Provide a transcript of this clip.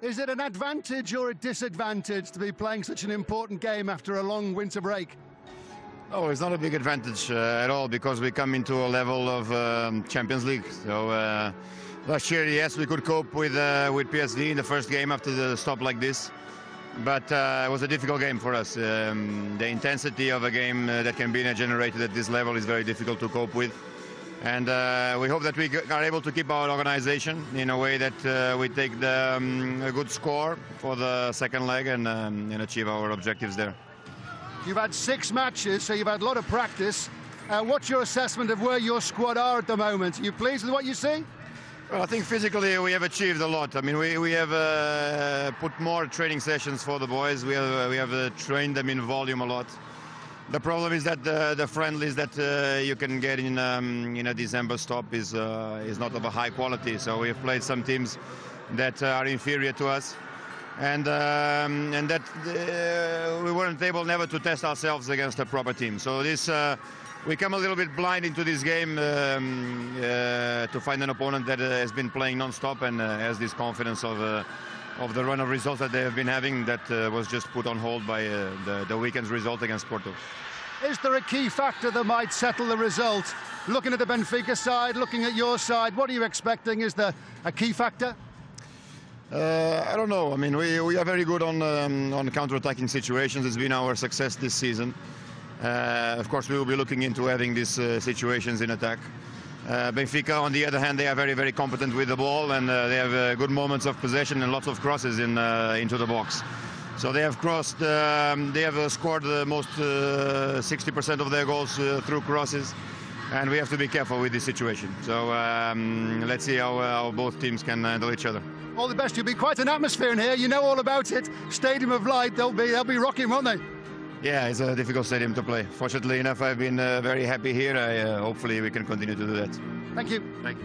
Is it an advantage or a disadvantage to be playing such an important game after a long winter break? Oh, it's not a big advantage uh, at all because we come into a level of um, Champions League. So uh, last year, yes, we could cope with uh, with PSG in the first game after the stop like this, but uh, it was a difficult game for us. Um, the intensity of a game uh, that can be generated at this level is very difficult to cope with. And uh, we hope that we are able to keep our organization in a way that uh, we take the, um, a good score for the second leg and, um, and, achieve our objectives there. You've had six matches, so you've had a lot of practice. Uh, what's your assessment of where your squad are at the moment? Are you pleased with what you see? Well, I think physically we have achieved a lot. I mean, we, we have uh, put more training sessions for the boys. We have, we have uh, trained them in volume a lot. The problem is that the, the friendlies that uh, you can get in um, in a December stop is uh, is not of a high quality. So we have played some teams that are inferior to us, and um, and that uh, we weren't able never to test ourselves against a proper team. So this. Uh, we come a little bit blind into this game um, uh, to find an opponent that uh, has been playing non-stop and has this confidence of of the run of results that they have been having that uh, was just put on hold by uh, the, the, weekend's result against Porto. Is there a key factor that might settle the result? Looking at the Benfica side, looking at your side, what are you expecting? Is there a key factor? Uh, I don't know. I mean, we, we are very good on um, on counter-attacking situations. It's been our success this season. Uh, of course, we will be looking into having these uh, situations in attack. Uh, Benfica, on the other hand, they are very, very competent with the ball and uh, they have uh, good moments of possession and lots of crosses in uh, into the box. So they have crossed, um, they have uh, scored the most 60% uh, of their goals through crosses, and we have to be careful with this situation. So um, let's see how, how both teams can handle each other. All the best. You'll be quite an atmosphere in here. You know all about it. Stadium of Light. They'll be they'll be rocking, won't they? Yeah, it's a difficult stadium to play. Fortunately enough, I've been uh, very happy here. I, uh, hopefully we can continue to do that. Thank you. Thank you.